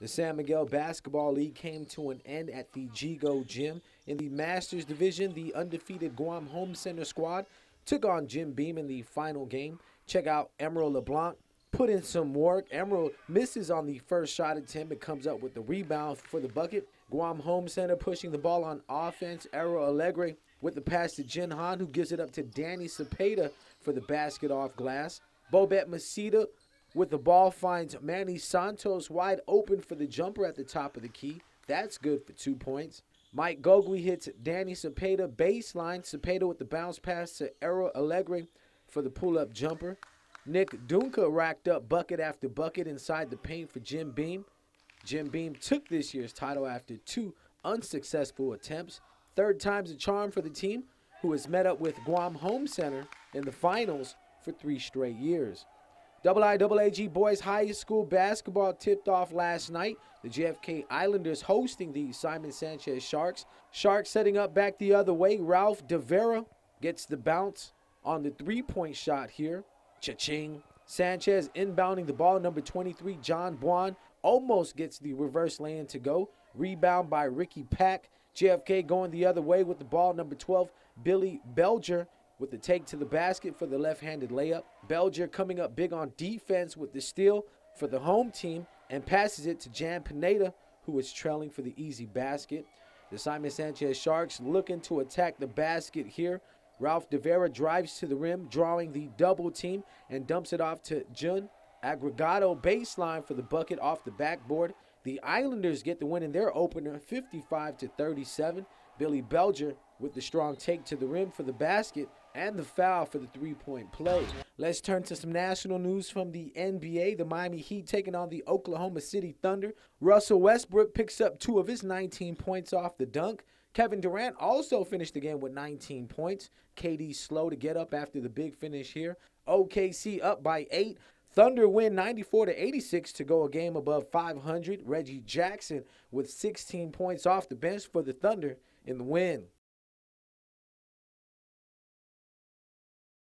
The San Miguel Basketball League came to an end at the Go Gym. In the Masters Division, the undefeated Guam Home Center squad took on Jim Beam in the final game. Check out Emerald LeBlanc. Put in some work. Emerald misses on the first shot attempt and comes up with the rebound for the bucket. Guam Home Center pushing the ball on offense. Arrow Alegre with the pass to Jin Han, who gives it up to Danny Cepeda for the basket off glass. Bobet Masita with the ball finds Manny Santos wide open for the jumper at the top of the key. That's good for two points. Mike Gogui hits Danny Cepeda baseline. Cepeda with the bounce pass to Arrow Alegre for the pull-up jumper. Nick Dunca racked up bucket after bucket inside the paint for Jim Beam. Jim Beam took this year's title after two unsuccessful attempts. Third time's a charm for the team, who has met up with Guam Home Center in the finals for three straight years. IIAAG Boys High School basketball tipped off last night. The JFK Islanders hosting the Simon Sanchez Sharks. Sharks setting up back the other way. Ralph DeVera gets the bounce on the three point shot here. Cha-ching. Sanchez inbounding the ball. Number 23, John Buon, almost gets the reverse lane to go. Rebound by Ricky Pack. JFK going the other way with the ball. Number 12, Billy Belger with the take to the basket for the left handed layup. Belger coming up big on defense with the steal for the home team and passes it to Jan Pineda, who is trailing for the easy basket. The Simon Sanchez Sharks looking to attack the basket here. Ralph DeVera drives to the rim, drawing the double team and dumps it off to Jun. Aggregato baseline for the bucket off the backboard. The Islanders get the win in their opener 55 to 37. Billy Belger with the strong take to the rim for the basket and the foul for the three point play. Let's turn to some national news from the NBA. The Miami Heat taking on the Oklahoma City Thunder. Russell Westbrook picks up two of his 19 points off the dunk. Kevin Durant also finished the game with 19 points. KD slow to get up after the big finish here. OKC up by eight. Thunder win 94 to 86 to go a game above 500. Reggie Jackson with 16 points off the bench for the Thunder in the win.